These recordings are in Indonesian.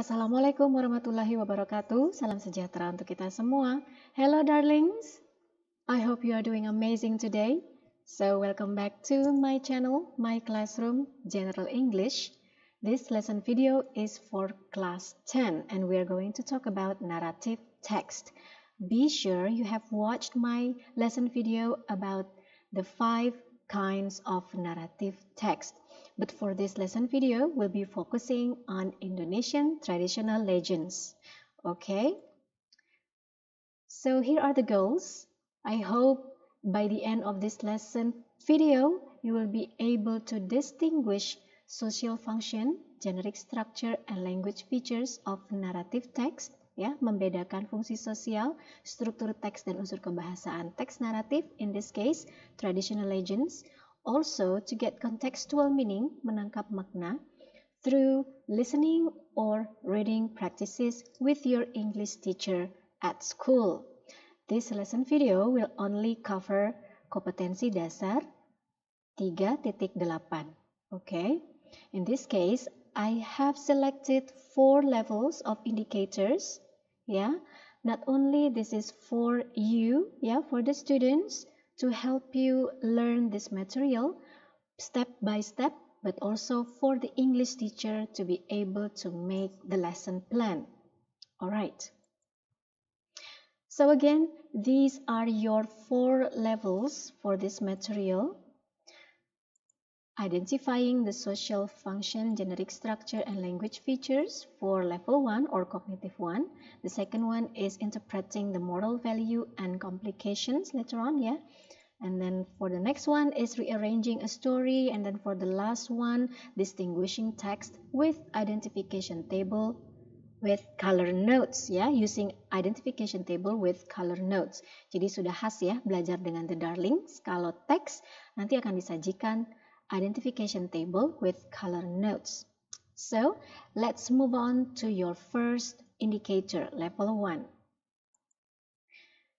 Assalamualaikum warahmatullahi wabarakatuh. Salam sejahtera untuk kita semua. Hello darlings. I hope you are doing amazing today. So welcome back to my channel, my classroom, General English. This lesson video is for class 10 and we are going to talk about narrative text. Be sure you have watched my lesson video about the five kinds of narrative text. But for this lesson video, we'll be focusing on Indonesian traditional legends. Okay? So here are the goals. I hope by the end of this lesson video, you will be able to distinguish social function, generic structure, and language features of narrative text ya, membedakan fungsi sosial, struktur teks dan unsur kebahasaan teks naratif in this case traditional legends Also, to get contextual meaning, menangkap makna, through listening or reading practices with your English teacher at school. This lesson video will only cover kompetensi dasar 3.8. Okay, in this case, I have selected four levels of indicators. Yeah, not only this is for you, yeah, for the students, to help you learn this material step by step, but also for the English teacher to be able to make the lesson plan. Alright. So again, these are your four levels for this material. Identifying the social function, generic structure, and language features for level 1 or cognitive 1. The second one is interpreting the moral value and complications later on, yeah. And then for the next one is rearranging a story. And then for the last one, distinguishing text with identification table with color notes ya, using identification table with color notes. Jadi sudah khas ya belajar dengan The Darlings. Kalau teks nanti akan disajikan identification table with color notes. So, let's move on to your first indicator, level 1.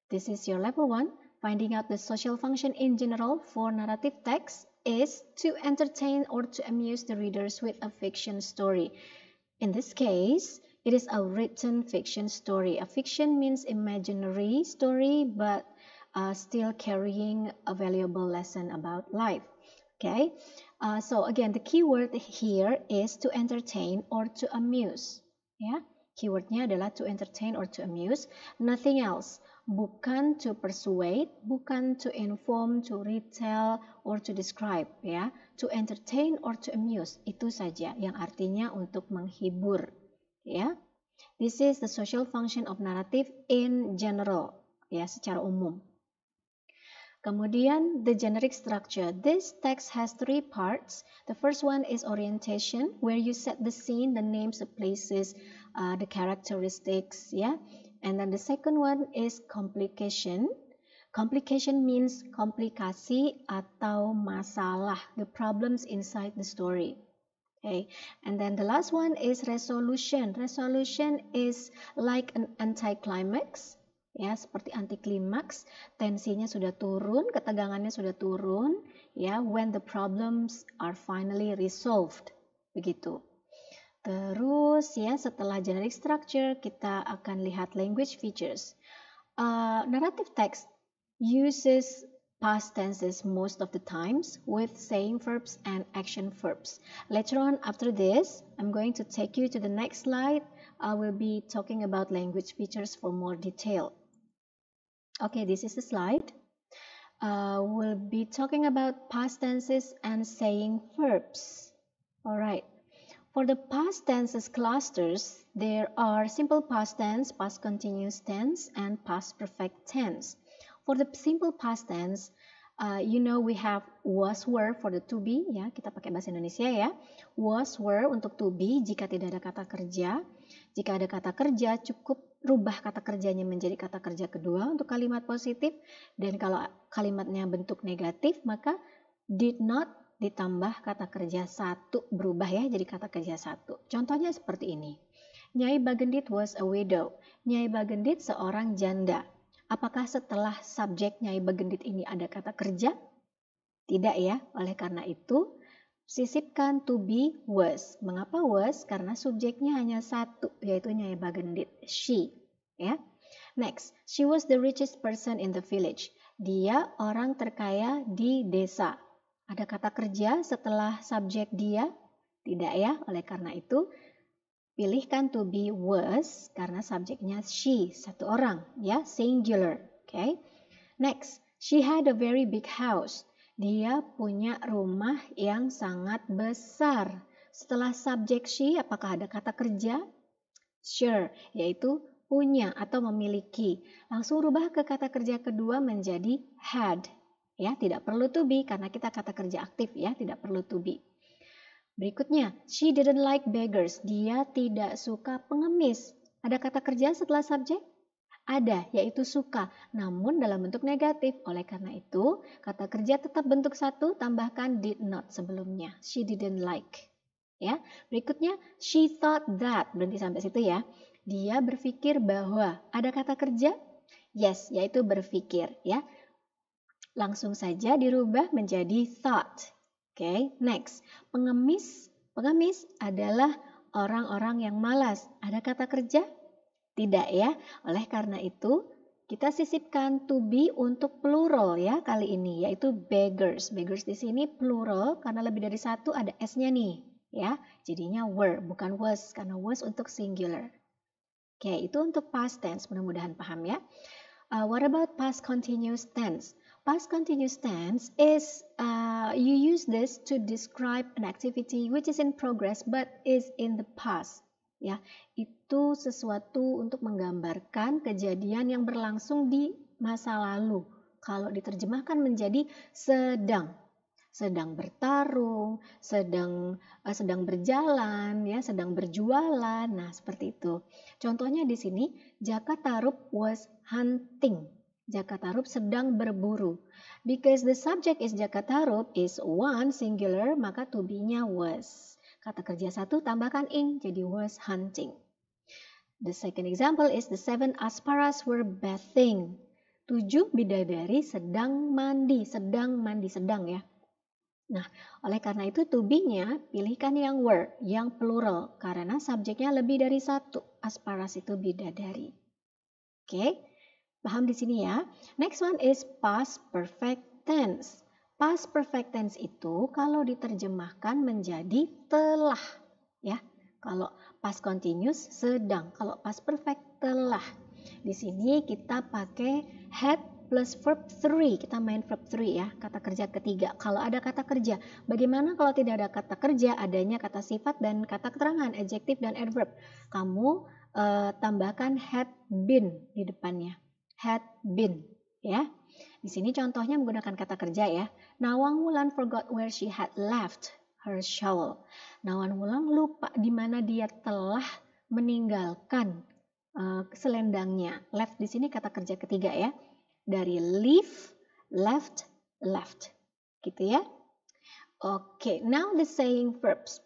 This is your level 1. Finding out the social function in general for narrative text is to entertain or to amuse the readers with a fiction story. In this case, it is a written fiction story. A fiction means imaginary story, but uh, still carrying a valuable lesson about life. Okay, uh, so again, the keyword here is to entertain or to amuse. Yeah, keywordnya adalah to entertain or to amuse, nothing else. bukan to persuade, bukan to inform, to retell, or to describe ya. To entertain or to amuse itu saja yang artinya untuk menghibur ya. This is the social function of narrative in general ya secara umum. Kemudian the generic structure. This text has three parts. The first one is orientation where you set the scene, the names, the places, uh, the characteristics ya. And then the second one is complication. Complication means komplikasi atau masalah, the problems inside the story. Okay, and then the last one is resolution. Resolution is like an anticlimax, ya seperti antiklimaks. Tensinya sudah turun, ketegangannya sudah turun, ya when the problems are finally resolved, begitu. Terus ya setelah generic structure kita akan lihat language features. Uh, narrative text uses past tenses most of the times with saying verbs and action verbs. Later on after this, I'm going to take you to the next slide. I will be talking about language features for more detail. Okay, this is the slide. Uh, we'll be talking about past tenses and saying verbs. Alright, For the past tenses clusters, there are simple past tense, past continuous tense, and past perfect tense. For the simple past tense, uh, you know we have was were for the to be ya kita pakai bahasa Indonesia ya was were untuk to be jika tidak ada kata kerja jika ada kata kerja cukup rubah kata kerjanya menjadi kata kerja kedua untuk kalimat positif dan kalau kalimatnya bentuk negatif maka did not ditambah kata kerja satu berubah ya jadi kata kerja satu. Contohnya seperti ini. Nyai Bagendit was a widow. Nyai Bagendit seorang janda. Apakah setelah subjek Nyai Bagendit ini ada kata kerja? Tidak ya. Oleh karena itu, sisipkan to be was. Mengapa was? Karena subjeknya hanya satu, yaitu Nyai Bagendit, she. Ya. Next, she was the richest person in the village. Dia orang terkaya di desa. Ada kata kerja setelah subjek dia? Tidak ya, oleh karena itu pilihkan to be was karena subjeknya she, satu orang, ya, singular. Oke. Okay? Next, she had a very big house. Dia punya rumah yang sangat besar. Setelah subjek she, apakah ada kata kerja? Sure, yaitu punya atau memiliki. Langsung rubah ke kata kerja kedua menjadi had. Ya, tidak perlu to be karena kita kata kerja aktif ya, tidak perlu to be. Berikutnya, she didn't like beggars. Dia tidak suka pengemis. Ada kata kerja setelah subjek? Ada, yaitu suka, namun dalam bentuk negatif. Oleh karena itu, kata kerja tetap bentuk satu, tambahkan did not sebelumnya. She didn't like. Ya, berikutnya she thought that. Berhenti sampai situ ya. Dia berpikir bahwa ada kata kerja? Yes, yaitu berpikir ya. Langsung saja dirubah menjadi thought. Oke, okay, next. Pengemis, pengemis adalah orang-orang yang malas. Ada kata kerja? Tidak ya. Oleh karena itu, kita sisipkan to be untuk plural ya kali ini yaitu beggars. Beggars di sini plural karena lebih dari satu ada s-nya nih ya. Jadinya were bukan was karena was untuk singular. Oke, itu untuk past tense. Mudah-mudahan paham ya. Uh, what about past continuous tense? Past continuous tense is uh, you use this to describe an activity which is in progress but is in the past ya itu sesuatu untuk menggambarkan kejadian yang berlangsung di masa lalu. Kalau diterjemahkan menjadi sedang. Sedang bertarung sedang uh, sedang berjalan ya sedang berjualan. Nah seperti itu. Contohnya di sini Jaka Tarub was hunting. Jaka Tarub sedang berburu. Because the subject is Jaka Tarub is one singular maka to be-nya was Kata kerja satu tambahkan ing jadi was hunting. The second example is the seven asparas were bathing. Tujuh bidadari sedang mandi, sedang mandi, sedang ya. Nah, oleh karena itu to be-nya pilihkan yang were, yang plural karena subjeknya lebih dari satu. Asparas itu bidadari. Oke, paham di sini ya. Next one is past perfect tense. Past perfect tense itu kalau diterjemahkan menjadi telah ya. Kalau past continuous sedang, kalau past perfect telah. Di sini kita pakai had plus verb 3. Kita main verb 3 ya, kata kerja ketiga. Kalau ada kata kerja, bagaimana kalau tidak ada kata kerja, adanya kata sifat dan kata keterangan, adjective dan adverb. Kamu uh, tambahkan had been di depannya. Had been ya. Di sini contohnya menggunakan kata kerja ya. Nawang Wulan forgot where she had left her shawl. Nawang Wulan lupa di mana dia telah meninggalkan uh, selendangnya. Left di sini kata kerja ketiga ya. Dari leave, left, left. Gitu ya. Oke, okay, now the saying verbs.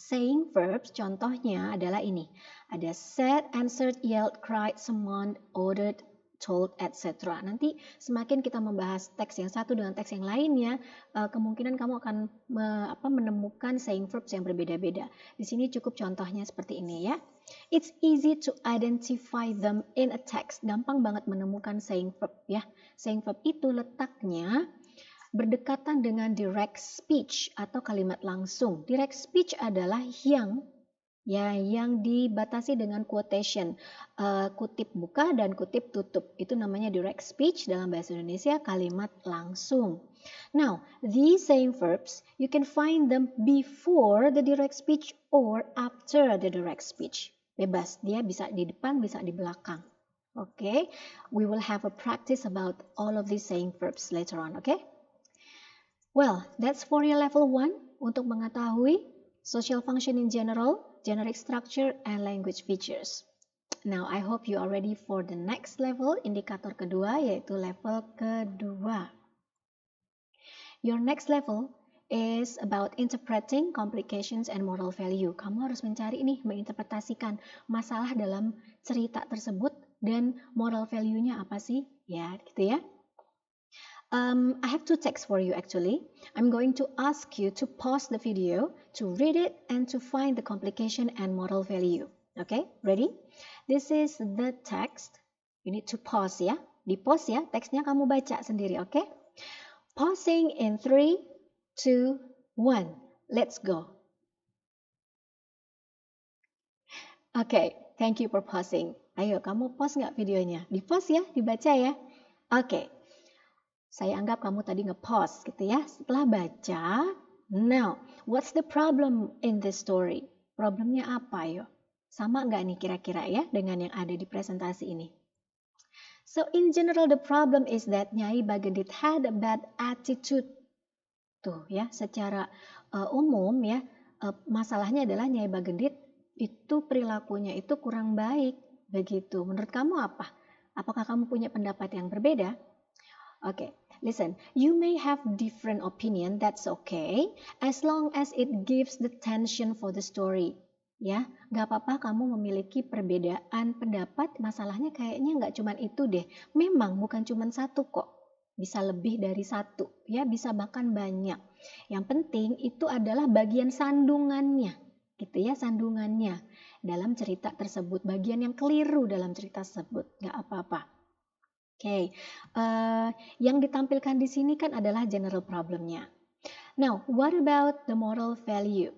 Saying verbs contohnya adalah ini. Ada said, answered, yelled, cried, summoned, ordered, told, etc. Nanti semakin kita membahas teks yang satu dengan teks yang lainnya, uh, kemungkinan kamu akan menemukan saying verbs yang berbeda-beda. Di sini cukup contohnya seperti ini ya. It's easy to identify them in a text. Gampang banget menemukan saying verb ya. Saying verb itu letaknya berdekatan dengan direct speech atau kalimat langsung. Direct speech adalah yang ya yang dibatasi dengan quotation. Uh, kutip buka dan kutip tutup. Itu namanya direct speech dalam bahasa Indonesia kalimat langsung. Now these same verbs you can find them before the direct speech or after the direct speech. Bebas dia bisa di depan bisa di belakang. Okay? we will have a practice about all of these saying verbs later on okay? well that's for your level 1 untuk mengetahui social function in general generic structure, and language features. Now, I hope you are ready for the next level, indikator kedua, yaitu level kedua. Your next level is about interpreting complications and moral value. Kamu harus mencari ini, menginterpretasikan masalah dalam cerita tersebut dan moral value-nya apa sih? Ya, gitu ya. Um, I have two texts for you actually. I'm going to ask you to pause the video, to read it, and to find the complication and model value. Okay, ready? This is the text. You need to pause ya. Di pause ya, teksnya kamu baca sendiri? Okay? Pausing in 3, 2, 1. Let's go. Okay, thank you for pausing. Ayo, kamu pause nggak videonya? Di pause ya, dibaca ya. Oke, okay. Saya anggap kamu tadi nge-pause gitu ya. Setelah baca, now, what's the problem in this story? Problemnya apa yo? Sama nggak nih kira-kira ya dengan yang ada di presentasi ini? So in general the problem is that Nyai Bagendit had a bad attitude. Tuh ya, secara uh, umum ya, uh, masalahnya adalah Nyai Bagendit itu perilakunya itu kurang baik Begitu. Menurut kamu apa? Apakah kamu punya pendapat yang berbeda? Oke, okay. Listen. You may have different opinion. That's okay, as long as it gives the tension for the story. Ya, nggak apa-apa kamu memiliki perbedaan pendapat. Masalahnya kayaknya nggak cuma itu deh. Memang bukan cuma satu kok. Bisa lebih dari satu, ya bisa bahkan banyak. Yang penting itu adalah bagian sandungannya, gitu ya sandungannya dalam cerita tersebut, bagian yang keliru dalam cerita tersebut, nggak apa-apa. Oke, okay. uh, yang ditampilkan di sini kan adalah general problemnya. Now, what about the moral value?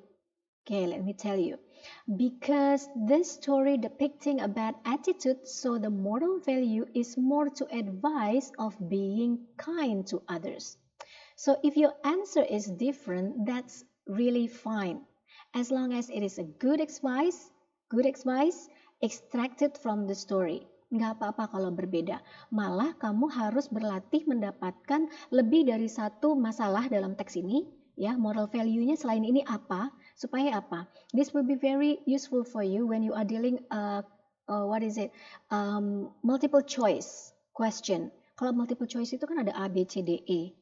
Okay, let me tell you. Because this story depicting a bad attitude, so the moral value is more to advise of being kind to others. So if your answer is different, that's really fine. As long as it is a good advice, Good advice extracted from the story. Nggak apa-apa kalau berbeda. Malah kamu harus berlatih mendapatkan lebih dari satu masalah dalam teks ini. Ya, moral value-nya selain ini apa? Supaya apa? This will be very useful for you when you are dealing uh, uh, what is it? Um, multiple choice question. Kalau multiple choice itu kan ada A, B, C, D, E.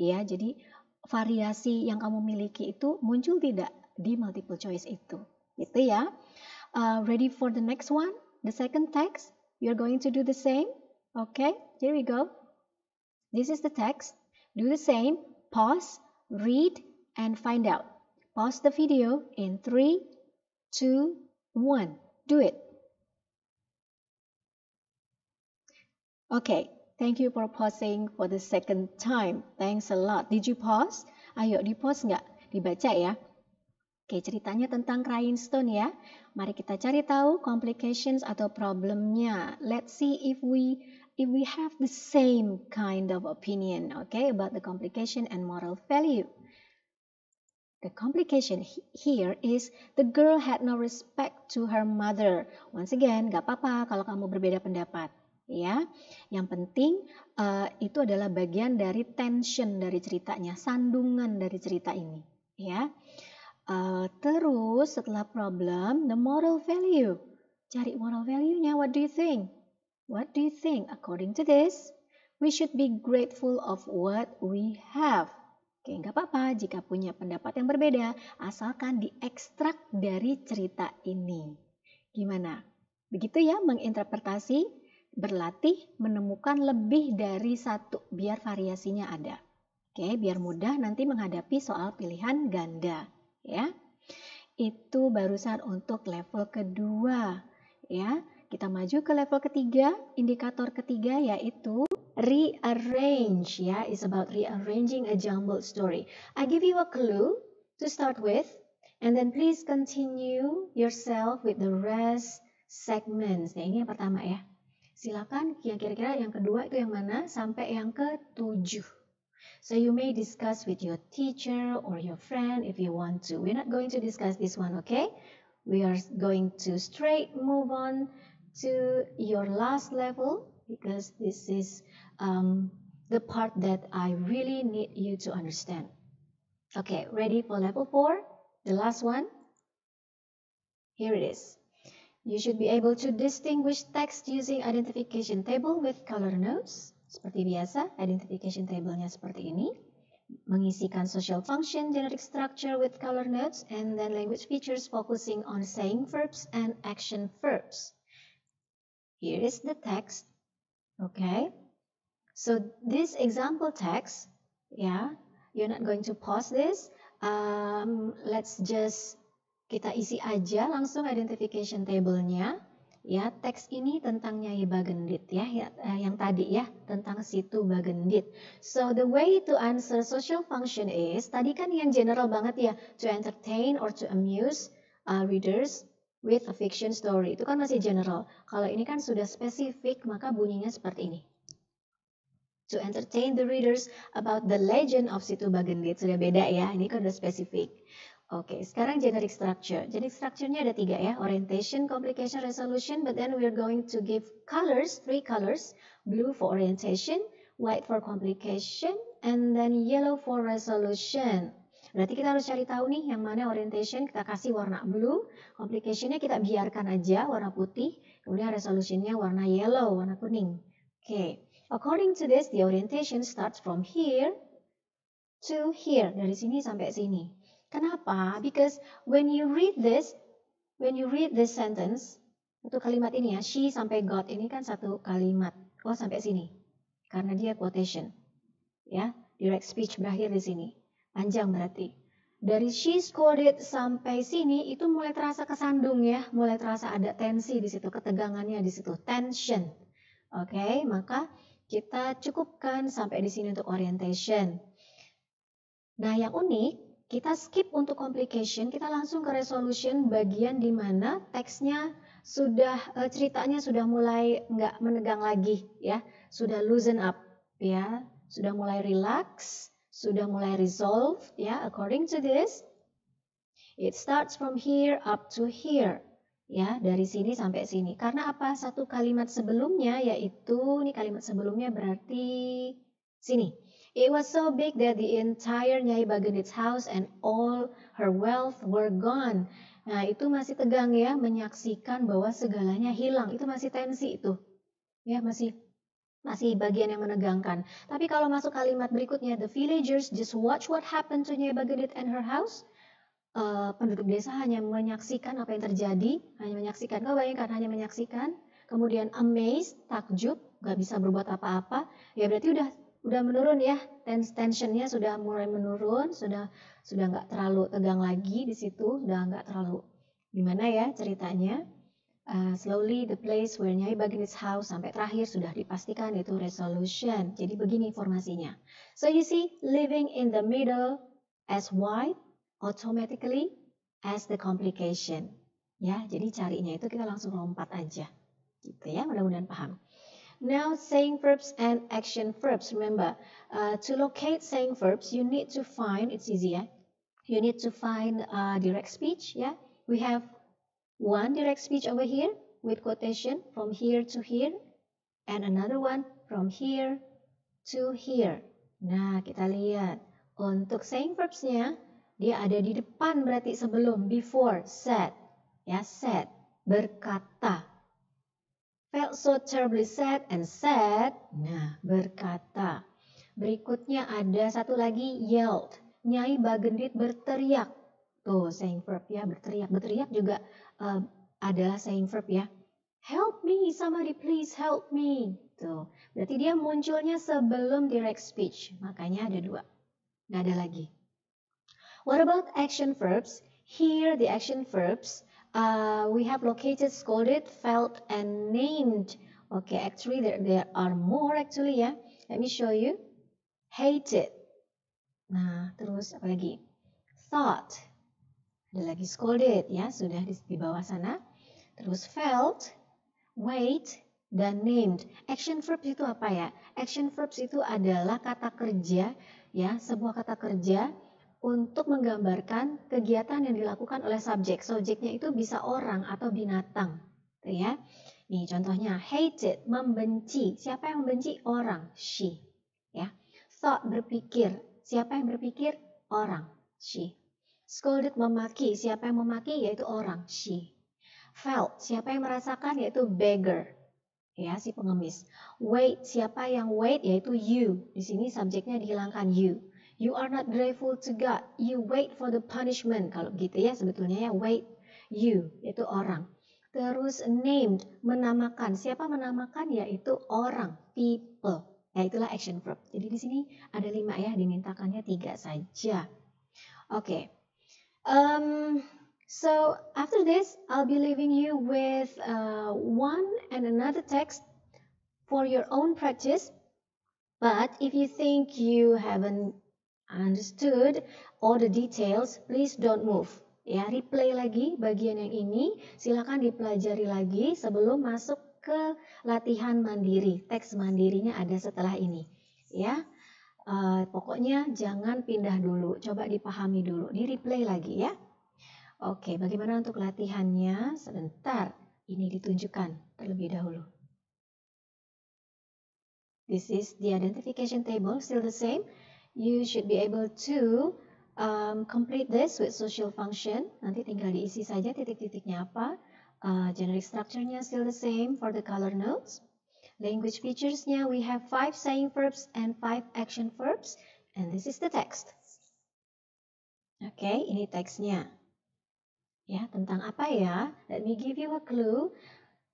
Ya, jadi variasi yang kamu miliki itu muncul tidak di multiple choice itu. Gitu ya. Uh, ready for the next one? The second text? You're going to do the same? Okay, here we go. This is the text. Do the same. Pause, read, and find out. Pause the video in 3, 2, 1. Do it. Okay, thank you for pausing for the second time. Thanks a lot. Did you pause? Ayo, di pause nggak? Dibaca ya. Oke, ceritanya tentang rhinestone ya. Mari kita cari tahu complications atau problemnya. Let's see if we if we have the same kind of opinion, okay, about the complication and moral value. The complication here is the girl had no respect to her mother. Once again, gak apa-apa kalau kamu berbeda pendapat. Ya, yang penting uh, itu adalah bagian dari tension dari ceritanya, sandungan dari cerita ini. Ya, Uh, terus setelah problem, the moral value. Cari moral value-nya, what do you think? What do you think? According to this, we should be grateful of what we have. Oke, nggak apa-apa jika punya pendapat yang berbeda, asalkan diekstrak dari cerita ini. Gimana? Begitu ya menginterpretasi, berlatih, menemukan lebih dari satu, biar variasinya ada. Oke, biar mudah nanti menghadapi soal pilihan ganda ya. Itu barusan untuk level kedua ya. Kita maju ke level ketiga, indikator ketiga yaitu rearrange ya, is about rearranging a jumbled story. I give you a clue to start with and then please continue yourself with the rest segments. Nah, ini yang pertama ya. Silakan yang kira-kira yang kedua itu yang mana sampai yang ketujuh. So you may discuss with your teacher or your friend if you want to. We're not going to discuss this one, okay? We are going to straight move on to your last level because this is um, the part that I really need you to understand. Okay, ready for level 4? The last one? Here it is. You should be able to distinguish text using identification table with color notes. Seperti biasa, identification table-nya seperti ini. Mengisikan social function, generic structure with color notes, and then language features focusing on saying verbs and action verbs. Here is the text. Okay. So this example text, yeah, you're not going to pause this. Um, let's just kita isi aja langsung identification table-nya. Ya, teks ini tentang Nyai Bagendit ya, ya eh, yang tadi ya, tentang situ Bagendit. So the way to answer social function is, tadi kan yang general banget ya, to entertain or to amuse uh, readers with a fiction story. Itu kan masih general. Kalau ini kan sudah spesifik, maka bunyinya seperti ini. To entertain the readers about the legend of Situ Bagendit. Sudah beda ya, ini kan udah spesifik. Oke, sekarang generic structure. Generic structure-nya ada tiga ya, orientation, complication, resolution. But then we're going to give colors, three colors. Blue for orientation, white for complication, and then yellow for resolution. Berarti kita harus cari tahu nih yang mana orientation kita kasih warna blue, complication-nya kita biarkan aja warna putih, kemudian resolution-nya warna yellow, warna kuning. Oke, according to this, the orientation starts from here to here, dari sini sampai sini. Kenapa? Because when you read this, when you read this sentence, itu kalimat ini ya, she sampai God ini kan satu kalimat. Oh sampai sini, karena dia quotation. Ya, direct speech berakhir di sini. Panjang berarti. Dari she scolded sampai sini itu mulai terasa kesandung ya, mulai terasa ada tensi di situ, ketegangannya di situ, tension. Oke, okay, maka kita cukupkan sampai di sini untuk orientation. Nah, yang unik kita skip untuk complication, kita langsung ke resolution bagian di mana teksnya sudah uh, ceritanya sudah mulai nggak menegang lagi ya, sudah loosen up ya, sudah mulai relax, sudah mulai resolve ya. According to this, it starts from here up to here ya, dari sini sampai sini. Karena apa? Satu kalimat sebelumnya yaitu ini kalimat sebelumnya berarti sini It was so big that the entire Nyai Bagendit's house and all her wealth were gone. Nah, itu masih tegang ya, menyaksikan bahwa segalanya hilang. Itu masih tensi itu. Ya, masih masih bagian yang menegangkan. Tapi kalau masuk kalimat berikutnya, the villagers just watch what happened to Nyai Bagendit and her house. Uh, penduduk desa hanya menyaksikan apa yang terjadi, hanya menyaksikan. Kau bayangkan hanya menyaksikan, kemudian amazed, takjub, gak bisa berbuat apa-apa. Ya berarti udah udah menurun ya tensionnya sudah mulai menurun sudah sudah nggak terlalu tegang lagi di situ sudah nggak terlalu gimana ya ceritanya. Uh, slowly the place where Nyai Bagin's house sampai terakhir sudah dipastikan itu resolution. Jadi begini informasinya so you see living in the middle as white automatically as the complication. Ya jadi carinya itu kita langsung lompat aja. Gitu ya mudah-mudahan paham Now, saying verbs and action verbs. Remember, uh, to locate saying verbs, you need to find, it's easy, yeah? You need to find uh, direct speech, yeah? We have one direct speech over here with quotation from here to here and another one from here to here. Nah, kita lihat. Untuk saying verbs-nya, dia ada di depan berarti sebelum, before, said. Ya, said, berkata felt so terribly sad and sad. Nah, berkata. Berikutnya ada satu lagi yelled. Nyai Bagendit berteriak. Tuh, saying verb ya, berteriak. Berteriak juga uh, adalah saying verb ya. Help me, somebody please help me. Tuh, berarti dia munculnya sebelum direct speech. Makanya ada dua. Nggak ada lagi. What about action verbs? Here the action verbs uh, we have located, scolded, felt, and named. Okay, actually there, there are more actually ya. Let me show you. Hated. Nah, terus apa lagi? Thought. Ada lagi scolded ya, sudah di, di bawah sana. Terus felt, wait, dan named. Action verbs itu apa ya? Action verbs itu adalah kata kerja ya, sebuah kata kerja untuk menggambarkan kegiatan yang dilakukan oleh subjek. Subjeknya itu bisa orang atau binatang. Ya. Nih contohnya hated, membenci. Siapa yang membenci? Orang, she. Ya. Thought, berpikir. Siapa yang berpikir? Orang, she. Scolded, memaki. Siapa yang memaki? Yaitu orang, she. Felt, siapa yang merasakan? Yaitu beggar. Ya, si pengemis. Wait, siapa yang wait? Yaitu you. Di sini subjeknya dihilangkan you. You are not grateful to God. You wait for the punishment. Kalau gitu ya sebetulnya ya wait you itu orang. Terus named menamakan. Siapa menamakan yaitu orang people Ya itulah action verb. Jadi di sini ada lima ya, dimintakannya tiga saja. Oke. Okay. Um, so after this, I'll be leaving you with uh, one and another text for your own practice. But if you think you haven't understood all the details, please don't move. Ya, replay lagi bagian yang ini. Silakan dipelajari lagi sebelum masuk ke latihan mandiri. Teks mandirinya ada setelah ini. Ya, uh, pokoknya jangan pindah dulu. Coba dipahami dulu. Di replay lagi ya. Oke, bagaimana untuk latihannya? Sebentar. Ini ditunjukkan terlebih dahulu. This is the identification table, still the same. You should be able to um, complete this with social function. Nanti tinggal diisi saja titik-titiknya apa. Uh, generic structure-nya still the same for the color notes. Language features-nya we have five saying verbs and five action verbs. And this is the text. Oke, okay, ini teksnya. Ya, tentang apa ya? Let me give you a clue.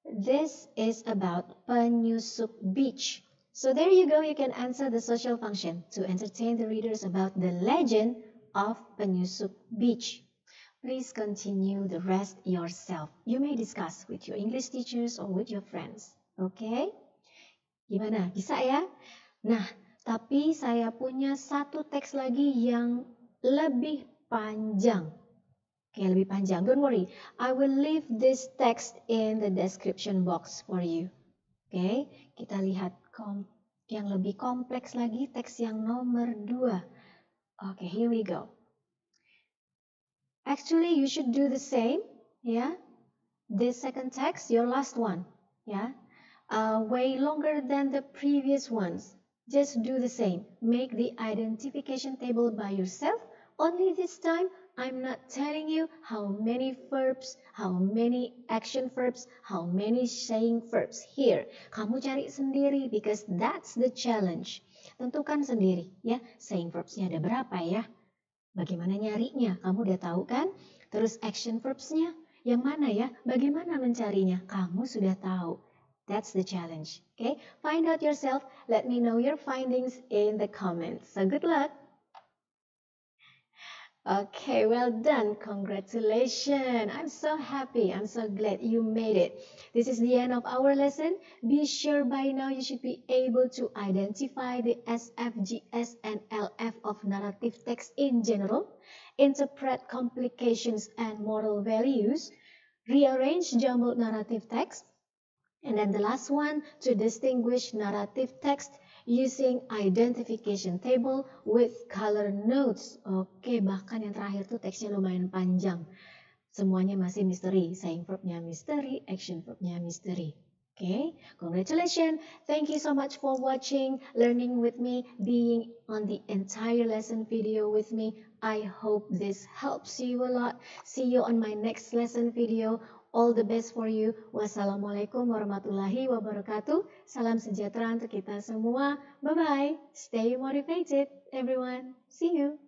This is about Penyusup Beach. So there you go, you can answer the social function to entertain the readers about the legend of Penyusup Beach. Please continue the rest yourself. You may discuss with your English teachers or with your friends. Okay? Gimana? Bisa ya? Nah, tapi saya punya satu teks lagi yang lebih panjang. Oke, okay, lebih panjang. Don't worry. I will leave this text in the description box for you. Oke, okay? kita lihat kom yang lebih kompleks lagi teks yang nomor 2. Okay, here we go. Actually, you should do the same, yeah? This second text, your last one, yeah? Uh, way longer than the previous ones. Just do the same. Make the identification table by yourself. Only this time, I'm not telling you how many verbs, how many action verbs, how many saying verbs. Here, kamu cari sendiri because that's the challenge. Tentukan sendiri ya, saying verbsnya ada berapa ya. Bagaimana nyarinya? Kamu udah tahu kan? Terus action verbsnya yang mana ya? Bagaimana mencarinya? Kamu sudah tahu. That's the challenge. Okay, find out yourself. Let me know your findings in the comments. So good luck. Okay, well done. Congratulations. I'm so happy. I'm so glad you made it. This is the end of our lesson. Be sure by now you should be able to identify the SFGS and LF of narrative text in general, interpret complications and moral values, rearrange jumbled narrative text, and then the last one, to distinguish narrative text using identification table with color notes. Oke, bahkan yang terakhir tuh teksnya lumayan panjang. Semuanya masih misteri. Saying verbnya misteri, action verbnya misteri. Okay, congratulations. Thank you so much for watching, learning with me, being on the entire lesson video with me. I hope this helps you a lot. See you on my next lesson video. All the best for you. Wassalamualaikum warahmatullahi wabarakatuh. Salam sejahtera untuk kita semua. Bye-bye. Stay motivated, everyone. See you.